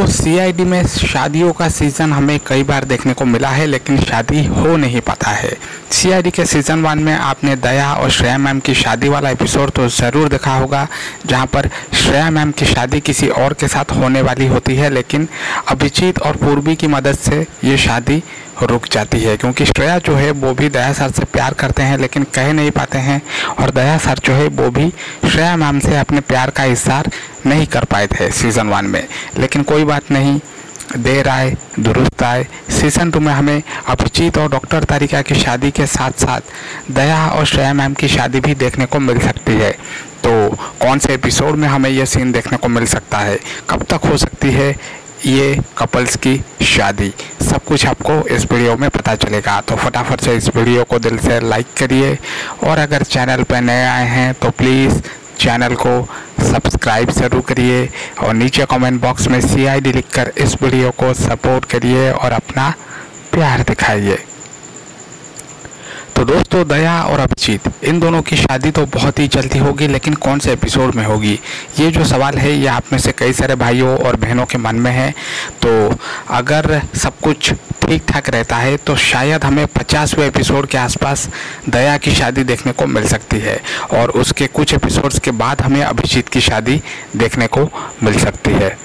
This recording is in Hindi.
दोस्तों सीआईडी में शादियों का सीज़न हमें कई बार देखने को मिला है, लेकिन शादी हो नहीं पाता है। सीआईडी के सीज़न वन में आपने दया और श्रेया मैम की शादी वाला एपिसोड तो ज़रूर देखा होगा, जहाँ पर श्रेया मैम की शादी किसी और के साथ होने वाली होती है, लेकिन अभिजीत और पूर्वी की मदद से ये शादी रुक जाती है, क्योंकि श्रेया जो है, वो भी दया सर से प्यार करते हैं, लेकिन कह नहीं पाते हैं, और दया सर जो है, वो भी श्रेया मैम से अपने प्यार का इजहार नहीं कर पाए थे सीज़न वन में। लेकिन कोई बात नहीं, देर आए, दुरुस्त आए। सीज़न टू में हमें अभिजीत और डॉक्टर तारिका की शादी के साथ साथ दया और श्रेया मैम की शादी भी देखने को मिल सकती है। तो कौन से एपिसोड में हमें यह सीन देखने को मिल सकता है? कब तक हो सकती है? ये कपल्स की शादी। सब कुछ आपको इस वीडियो में पता चलेगा। तो फटाफट से इस वीडियो को दिल से लाइक करिए। और अगर चैनल पर नए आए हैं तो प्लीज़ चैनल को सब्सक्राइब ज़रूर करिए। और नीचे कमेंट बॉक्स में सी आई डी लिख कर इस वीडियो को सपोर्ट करिए और अपना प्यार दिखाइए। तो दोस्तों, दया और अभिजीत, इन दोनों की शादी तो बहुत ही जल्दी होगी, लेकिन कौन से एपिसोड में होगी? ये जो सवाल है, ये आप में से कई सारे भाइयों और बहनों के मन में है। तो अगर सब कुछ ठीक ठाक रहता है तो शायद हमें पचासवें एपिसोड के आसपास दया की शादी देखने को मिल सकती है, और उसके कुछ एपिसोड्स के बाद हमें अभिजीत की शादी देखने को मिल सकती है।